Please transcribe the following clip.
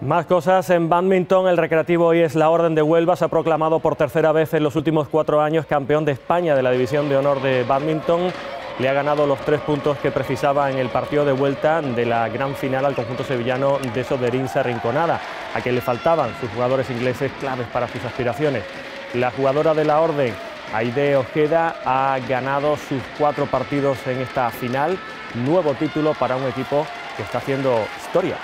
Más cosas en badminton. El recreativo hoy es la Orden de Huelva. Se ha proclamado por tercera vez en los últimos cuatro años campeón de España de la División de Honor de Badminton. Le ha ganado los tres puntos que precisaba en el partido de vuelta de la gran final al conjunto sevillano de Soderinsa Rinconada, a quien le faltaban sus jugadores ingleses claves para sus aspiraciones. La jugadora de la Orden, Aide Ojeda, ha ganado sus cuatro partidos en esta final. Nuevo título para un equipo que está haciendo historia.